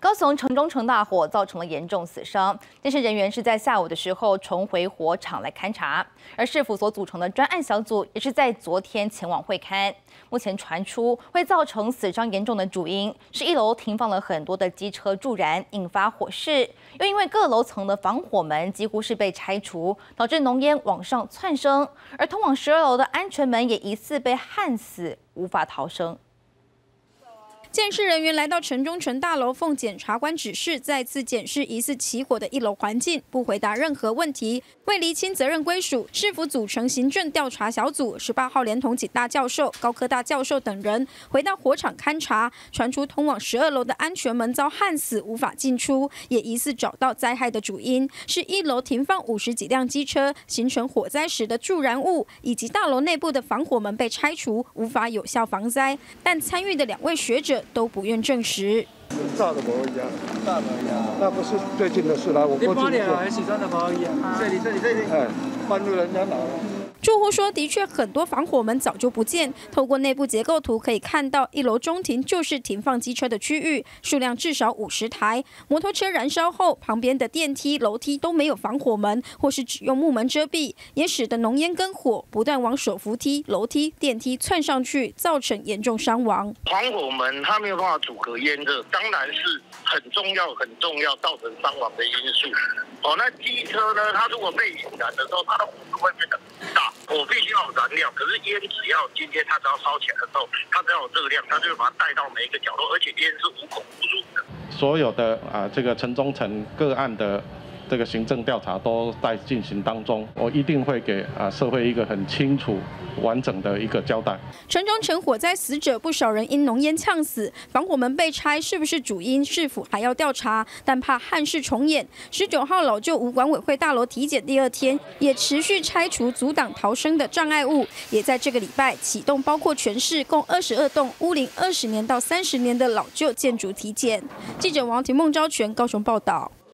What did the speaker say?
高雄城中城大火造成了严重死伤，但是人员是在下午的时候重回火场来勘查，而市府所组成的专案小组也是在昨天前往会勘。目前传出会造成死伤严重的主因是一楼停放了很多的机车助燃，引发火势，又因为各楼层的防火门几乎是被拆除，导致浓烟往上窜升，而通往十二楼的安全门也疑似被焊死，无法逃生。建设人员来到城中城大楼，奉检察官指示，再次检视疑似起火的一楼环境，不回答任何问题。为厘清责任归属，市府组成行政调查小组，十八号连同警大教授、高科大教授等人回到火场勘查，传出通往十二楼的安全门遭焊死，无法进出，也疑似找到灾害的主因，是一楼停放五十几辆机车，形成火灾时的助燃物，以及大楼内部的防火门被拆除，无法有效防灾。但参与的两位学者。都不愿证实。炸的毛衣啊，炸毛衣啊，那不是最近的事啦。我过去做。洗穿的毛衣啊，这里这里这里，哎，搬入人家哪了？住户说，的确很多防火门早就不见。透过内部结构图可以看到，一楼中庭就是停放机车的区域，数量至少五十台。摩托车燃烧后，旁边的电梯、楼梯都没有防火门，或是只用木门遮蔽，也使得浓烟跟火不断往手扶梯、楼梯、电梯窜上去，造成严重伤亡。防火门它没有办法阻隔烟热，当然是很重要、很重要造成伤亡的因素。哦，那机车呢？它如果被引燃的时候，它的火会变得很大。我必须要燃料，可是烟只要今天它只要烧起来的时候，它只要有热量，它就会把它带到每一个角落，而且烟是无孔不入的。所有的啊，这个城中城个案的。这个行政调查都在进行当中，我一定会给啊社会一个很清楚、完整的一个交代。城中城火灾死者不少人因浓烟呛死，防火门被拆是不是主因？是否还要调查？但怕憾事重演。十九号老旧武管委会大楼体检第二天，也持续拆除阻挡逃生的障碍物，也在这个礼拜启动，包括全市共二十二栋屋龄二十年到三十年的老旧建筑体检。记者王婷、孟昭全高雄报道。